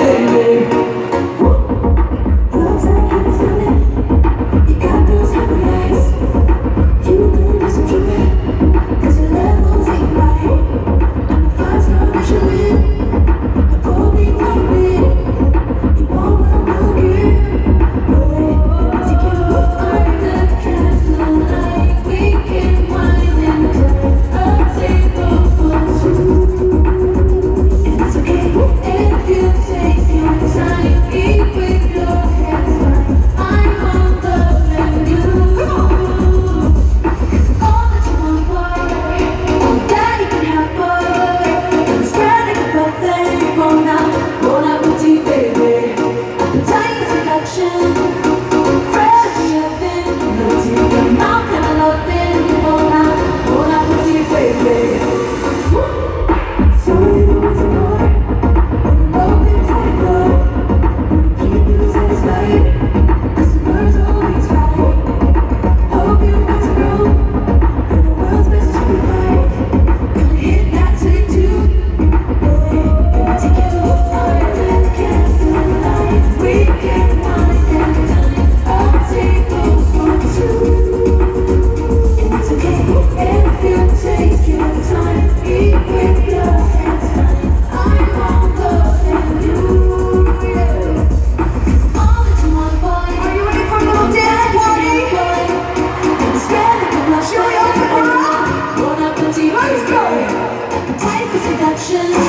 entender with you. direction.